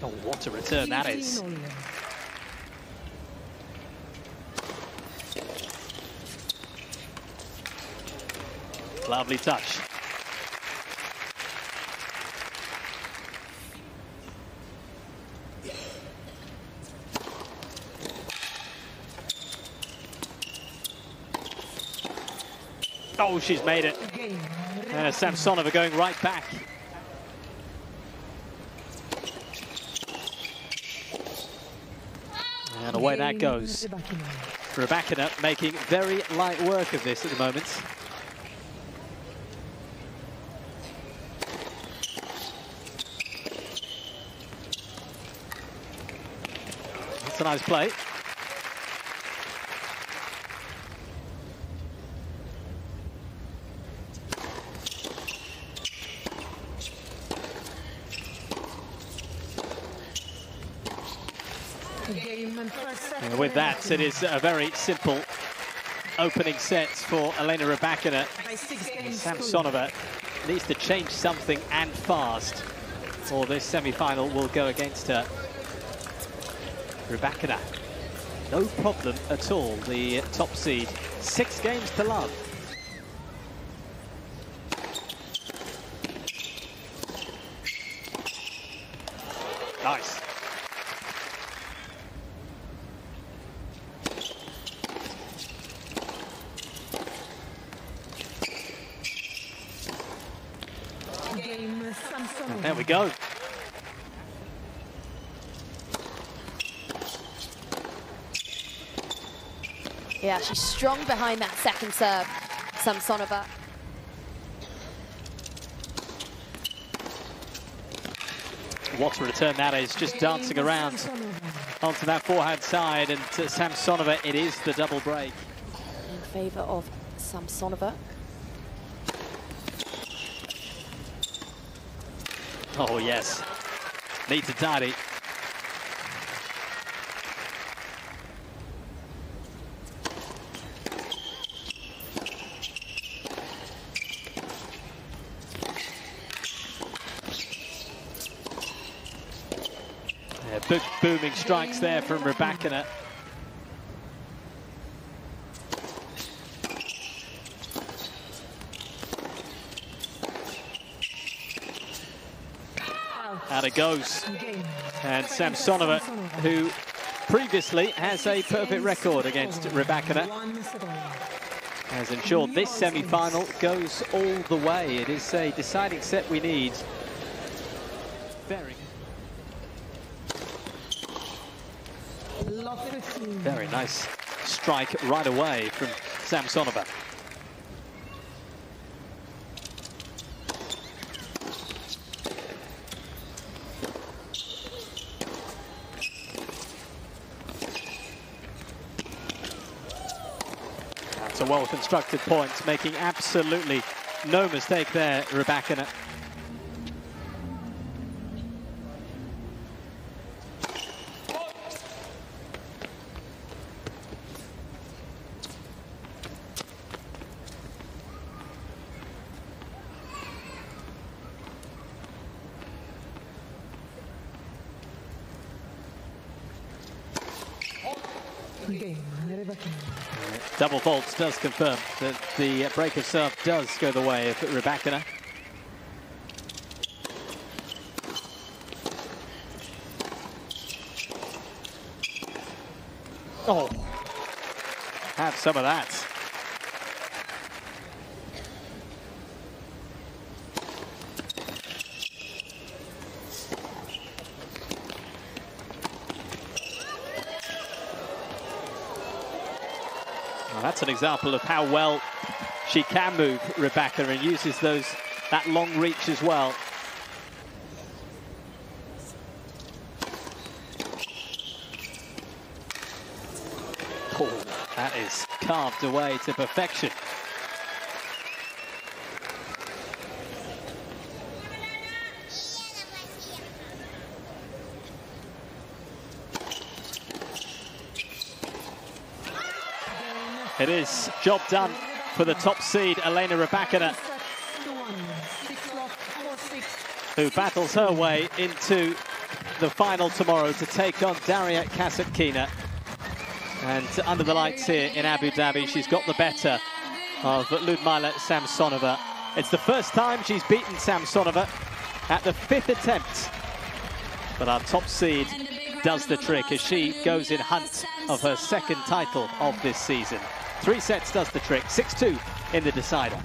Oh, what a return that is. Lovely touch. Oh, she's made it. And Samsonova going right back. And away that goes. Rybakina making very light work of this at the moment. It's a nice play. And with that, it is a very simple opening set for Elena Rybakina. Samsonova needs to change something and fast, or this semi-final will go against her. Rybakina, no problem at all, the top seed. Six games to love. Nice. There we go. Yeah, she's strong behind that second serve, Samsonova. What a return that is, just dancing around onto that forehand side, and to Samsonova, it is the double break. In favour of Samsonova. Oh, yes. Neat to tidy. Yeah, booming strikes there from Rybakina. It goes. And Samsonova, who previously has a perfect record against Rybakina, has ensured this semi-final goes all the way. It is a deciding set we need. Very, very nice strike right away from Samsonova. A well-constructed point, making absolutely no mistake there, Rybakina. Double faults does confirm that the break of serve does go the way of Rybakina. Oh, have some of that. Well, that's an example of how well she can move Rybakina and uses those that long reach as well. Oh, that is carved away to perfection. It is job done for the top seed, Elena Rybakina, who battles her way into the final tomorrow to take on Daria Kasatkina. And under the lights here in Abu Dhabi, she's got the better of Liudmila Samsonova. It's the first time she's beaten Samsonova at the fifth attempt. But our top seed does the trick as she goes in hunt of her second title of this season. Three sets does the trick, 6-2 in the decider.